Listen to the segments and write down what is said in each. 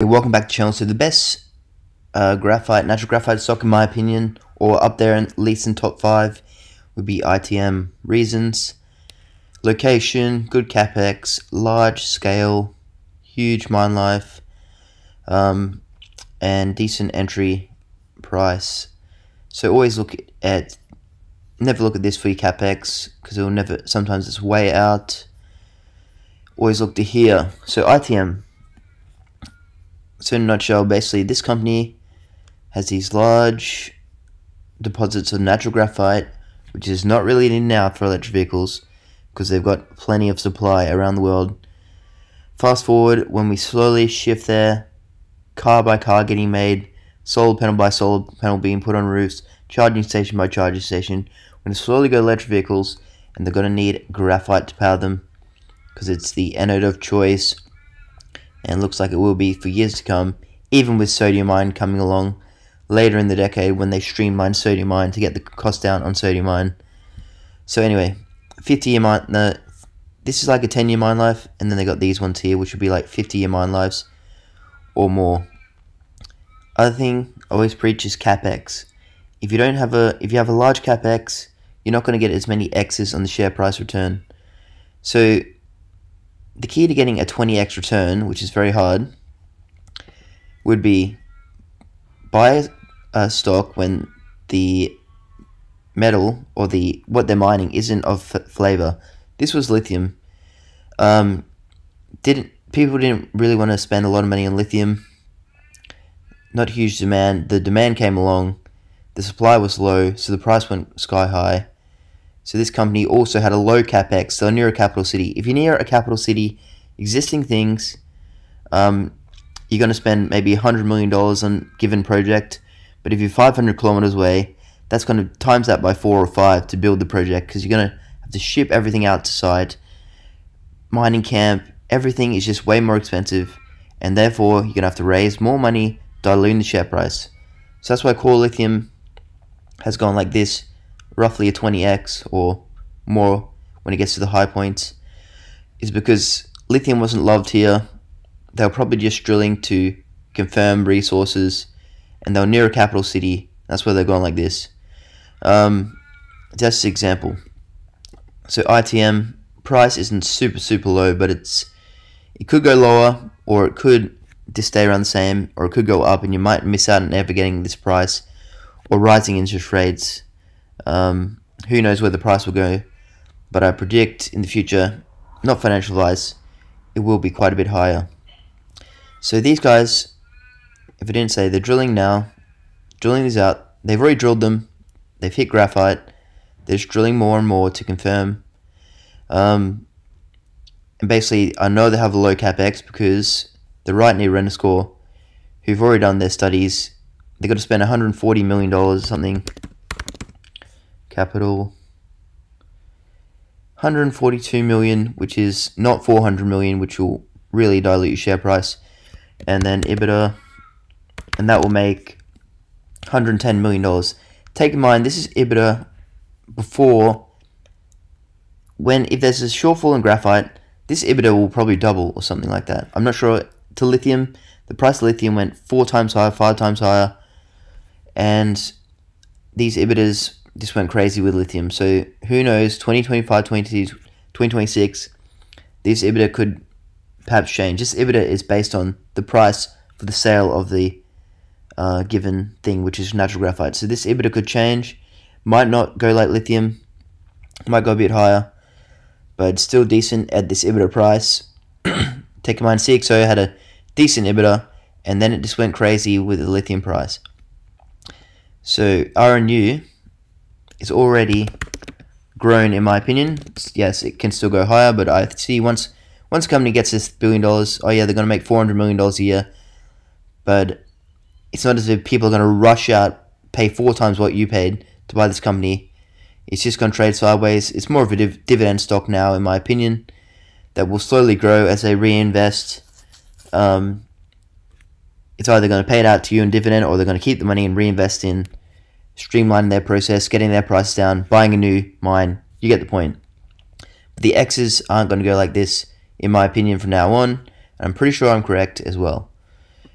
Welcome back to channel. So the best uh, graphite, natural graphite stock in my opinion, or up there at least in top 5, would be ITM. Reasons, location, good capex, large scale, huge mine life, um, and decent entry price. So always look at, never look at this for your capex, because it will never, sometimes it's way out. Always look to here. So ITM, so in a nutshell, basically this company has these large deposits of natural graphite, which is not really needed now for electric vehicles because they've got plenty of supply around the world. Fast forward when we slowly shift there, car by car getting made, solar panel by solar panel being put on roofs, charging station by charging station. We're going to slowly go electric vehicles, and they're going to need graphite to power them because it's the anode of choice and looks like it will be for years to come, even with sodium ion coming along later in the decade when they streamline sodium ion to get the cost down on sodium ion. So anyway, 50 year mine, no, this is like a 10 year mine life, and then they got these ones here, which would be like 50 year mine lives or more. Other thing I always preach is capex. If you don't have a, if you have a large capex, you're not going to get as many X's on the share price return. So the key to getting a 20x return, which is very hard, would be buy a stock when the metal or the what they're mining isn't of flavor. This was lithium. Um, didn't people didn't really want to spend a lot of money on lithium. Not huge demand. The demand came along. The supply was low, so the price went sky high. So this company also had a low capex, so near a capital city. If you're near a capital city, existing things, um, you're going to spend maybe $100 million on given project. But if you're 500 kilometers away, that's going to times that by four or five to build the project because you're going to have to ship everything out to site. Mining camp, everything is just way more expensive. And therefore, you're going to have to raise more money, dilute the share price. So that's why Core Lithium has gone like this roughly a 20x or more when it gets to the high points is because lithium wasn't loved here. They were probably just drilling to confirm resources and they were near a capital city. That's where they're going like this. Um, just an example. So ITM price isn't super super low, but it's it could go lower or it could just stay around the same, or it could go up, and you might miss out on never getting this price or rising interest rates um, who knows where the price will go, but I predict in the future, not financial advice, it will be quite a bit higher. So these guys, if I didn't say, they're drilling now, drilling these out. They've already drilled them. They've hit graphite. They're just drilling more and more to confirm. Um, and basically, I know they have a low capex because they're right near Renascor, who've already done their studies. They've got to spend 140 million dollars or something capital. 142 million which is not 400 million which will really dilute your share price. And then EBITDA. And that will make 110 million dollars. Take in mind this is EBITDA before when if there's a shortfall in graphite this EBITDA will probably double or something like that. I'm not sure to lithium. The price of lithium went four times higher five times higher. And these EBITDAs just went crazy with lithium. So who knows, 2025, 2026, this EBITDA could perhaps change. This EBITDA is based on the price for the sale of the uh, given thing, which is natural graphite. So this EBITDA could change. Might not go like lithium, might go a bit higher, but still decent at this EBITDA price. Take in mind, CXO had a decent EBITDA, and then it just went crazy with the lithium price. So RNU is already grown in my opinion. Yes, it can still go higher, but I see once once a company gets this billion dollars, oh yeah, they're going to make four hundred million dollars a year. But it's not as if people are going to rush out, pay four times what you paid to buy this company. It's just going to trade sideways. It's more of a div dividend stock now, in my opinion, that will slowly grow as they reinvest. Um, it's either going to pay it out to you in dividend, or they're going to keep the money and reinvest in streamlining their process, getting their price down, buying a new mine. You get the point. But the X's aren't going to go like this, in my opinion, from now on. And I'm pretty sure I'm correct as well.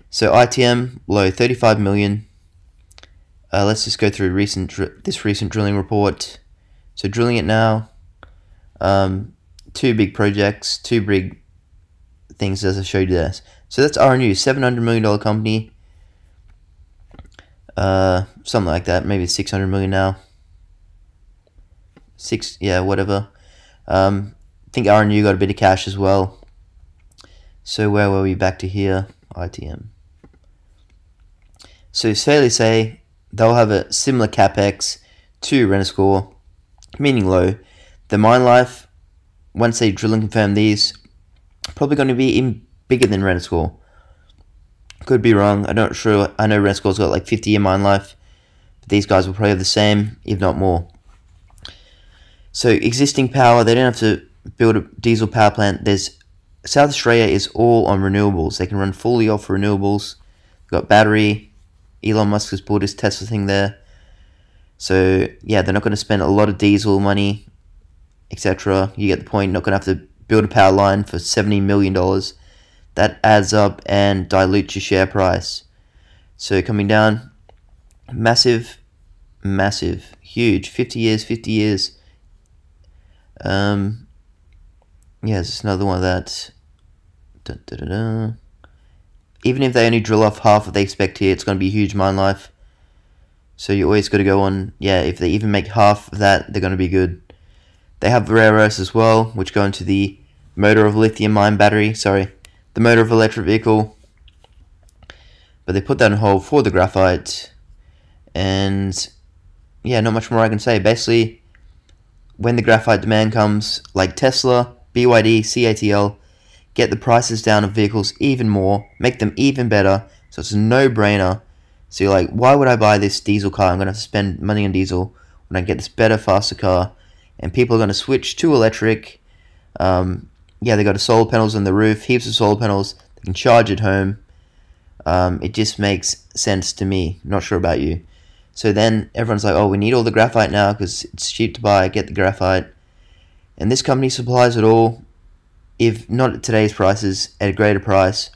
So ITM low 35 million. Uh, let's just go through recent this recent drilling report. So drilling it now. Um, two big projects, two big things as I showed you there. So that's RNU, $700 million company. Uh, something like that, maybe 600 million now. Six, yeah, whatever. Um, I think RNU got a bit of cash as well. So where were we? Back to here, ITM. So it's fair to say they'll have a similar capex to Renascor, meaning low. The mine life, once they drill and confirm these, probably going to be even bigger than Renascor. Could be wrong. I'm not sure. I know Renascor's got like 50 year mine life. But these guys will probably have the same, if not more. So existing power, they don't have to build a diesel power plant. There's South Australia is all on renewables. They can run fully off renewables. They've got battery. Elon Musk has bought his Tesla thing there. So yeah, they're not going to spend a lot of diesel money, etc. You get the point. Not going to have to build a power line for seventy million dollars. That adds up and dilutes your share price. So coming down, massive, massive, huge. Fifty years, fifty years. Um, yeah, there's another one of that. Even if they only drill off half of they expect here, it's going to be huge mine life. So you always got to go on, yeah, if they even make half of that, they're going to be good. They have rare earths as well, which go into the motor of lithium ion battery, sorry, the motor of electric vehicle. But they put that on hold for the graphite. And yeah, not much more I can say. Basically, when the graphite demand comes, like Tesla, BYD, CATL, get the prices down of vehicles even more, make them even better, so it's a no-brainer. So you're like, why would I buy this diesel car? I'm going to spend money on diesel when I get this better, faster car. And people are going to switch to electric. Um, yeah, they got solar panels on the roof, heaps of solar panels. They can charge at home. Um, it just makes sense to me. Not sure about you. So then everyone's like, oh, we need all the graphite now because it's cheap to buy. Get the graphite. And this company supplies it all, if not at today's prices, at a greater price.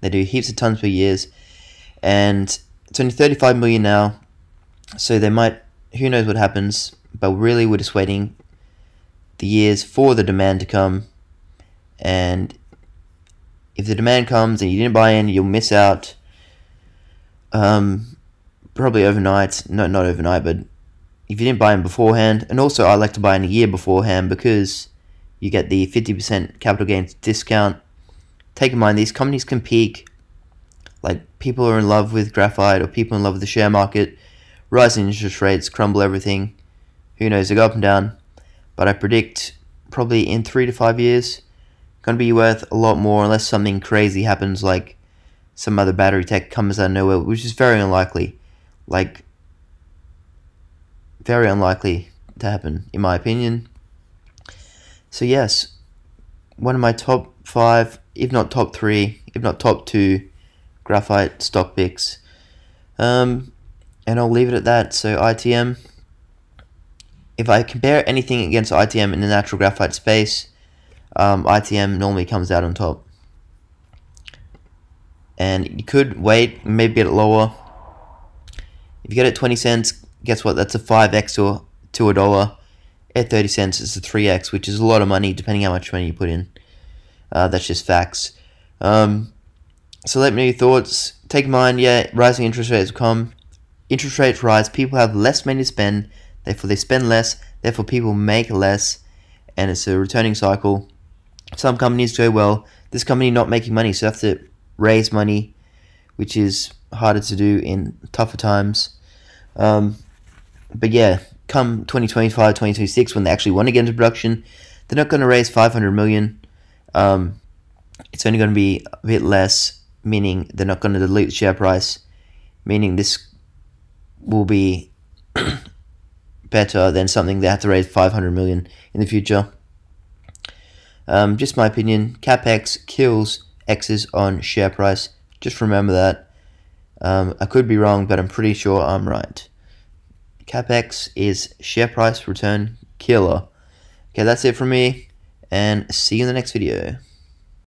They do heaps of tons per year, and it's only 35 million now. So they might, who knows what happens, but really we're just waiting the years for the demand to come. And if the demand comes and you didn't buy in, you'll miss out. Um, probably overnight. No, not overnight, but if you didn't buy in beforehand, and also I like to buy in a year beforehand because you get the 50% capital gains discount. Take in mind, these companies can peak. Like, people are in love with graphite or people in love with the share market. Rising interest rates crumble everything. Who knows, they go up and down. But I predict probably in three to five years, going to be worth a lot more unless something crazy happens like some other battery tech comes out of nowhere, which is very unlikely. Like, very unlikely to happen, in my opinion. So, yes, one of my top five, if not top three, if not top two, graphite stock picks. Um, and I'll leave it at that. So, ITM, if I compare anything against ITM in the natural graphite space, um, ITM normally comes out on top. And you could wait, maybe get it lower. If you get it 20 cents, guess what? That's a 5x to, to a dollar. At 30 cents, it's a 3x, which is a lot of money depending how much money you put in. Uh, that's just facts. Um, so let me know your thoughts. Take in mind, yeah, rising interest rates come. Interest rates rise, people have less money to spend, therefore they spend less, therefore people make less, and it's a returning cycle. Some companies go well, this company not making money, so they have to raise money, which is harder to do in tougher times. Um, but yeah, come 2025, 2026, when they actually want to get into production, they're not going to raise 500 million. Um, it's only going to be a bit less, meaning they're not going to dilute the share price, meaning this will be better than something they have to raise 500 million in the future. Um, just my opinion, CapEx kills X's on share price. Just remember that. Um, I could be wrong, but I'm pretty sure I'm right. CapEx is share price return killer. Okay, that's it from me, and see you in the next video.